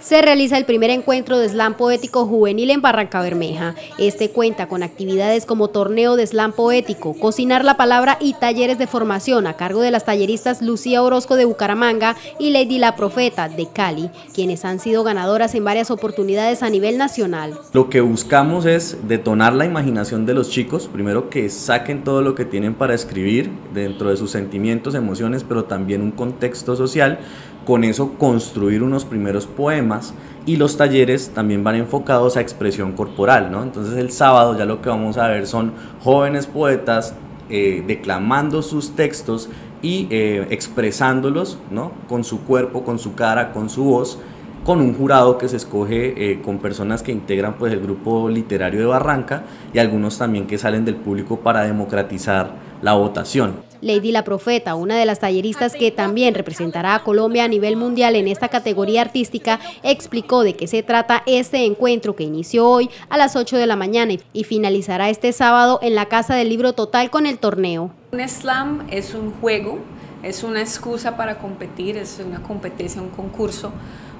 se realiza el primer encuentro de slam poético juvenil en Barranca Bermeja. Este cuenta con actividades como torneo de slam poético, cocinar la palabra y talleres de formación a cargo de las talleristas Lucía Orozco de Bucaramanga y Lady La Profeta de Cali, quienes han sido ganadoras en varias oportunidades a nivel nacional. Lo que buscamos es detonar la imaginación de los chicos, primero que saquen todo lo que tienen para escribir dentro de sus sentimientos, emociones, pero también un contexto social, con eso construir unos primeros poemas y los talleres también van enfocados a expresión corporal, ¿no? Entonces el sábado ya lo que vamos a ver son jóvenes poetas eh, declamando sus textos y eh, expresándolos, ¿no? Con su cuerpo, con su cara, con su voz con un jurado que se escoge eh, con personas que integran pues, el grupo literario de Barranca y algunos también que salen del público para democratizar la votación. Lady La Profeta, una de las talleristas que también representará a Colombia a nivel mundial en esta categoría artística, explicó de qué se trata este encuentro que inició hoy a las 8 de la mañana y finalizará este sábado en la Casa del Libro Total con el torneo. Un slam es un juego, es una excusa para competir, es una competencia, un concurso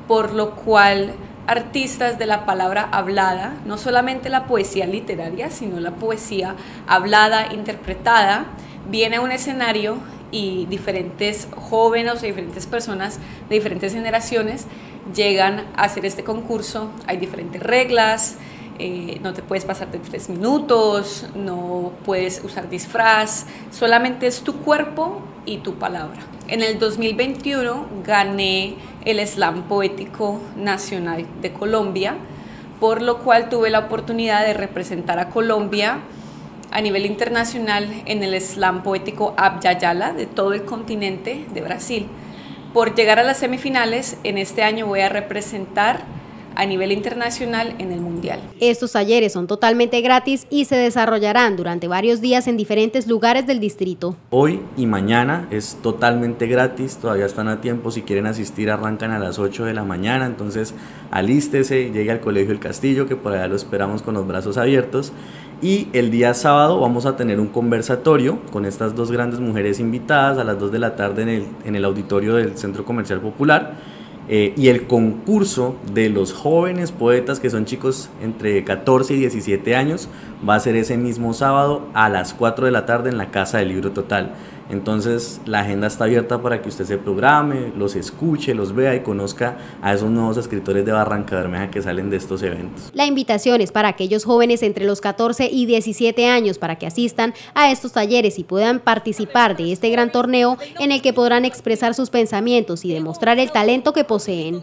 por lo cual artistas de la palabra hablada, no solamente la poesía literaria, sino la poesía hablada, interpretada, viene a un escenario y diferentes jóvenes o diferentes personas de diferentes generaciones llegan a hacer este concurso. Hay diferentes reglas, eh, no te puedes pasar tres minutos, no puedes usar disfraz, solamente es tu cuerpo y tu palabra. En el 2021 gané el Slam Poético Nacional de Colombia, por lo cual tuve la oportunidad de representar a Colombia a nivel internacional en el Slam Poético Abya de todo el continente de Brasil. Por llegar a las semifinales, en este año voy a representar a nivel internacional en el Mundial. Estos talleres son totalmente gratis y se desarrollarán durante varios días en diferentes lugares del distrito. Hoy y mañana es totalmente gratis, todavía están a tiempo, si quieren asistir arrancan a las 8 de la mañana, entonces alístese, llegue al Colegio El Castillo, que por allá lo esperamos con los brazos abiertos. Y el día sábado vamos a tener un conversatorio con estas dos grandes mujeres invitadas a las 2 de la tarde en el, en el auditorio del Centro Comercial Popular eh, y el concurso de los jóvenes poetas, que son chicos entre 14 y 17 años, va a ser ese mismo sábado a las 4 de la tarde en la Casa del Libro Total. Entonces la agenda está abierta para que usted se programe, los escuche, los vea y conozca a esos nuevos escritores de Barranca Bermeja que salen de estos eventos. La invitación es para aquellos jóvenes entre los 14 y 17 años para que asistan a estos talleres y puedan participar de este gran torneo en el que podrán expresar sus pensamientos y demostrar el talento que poseen.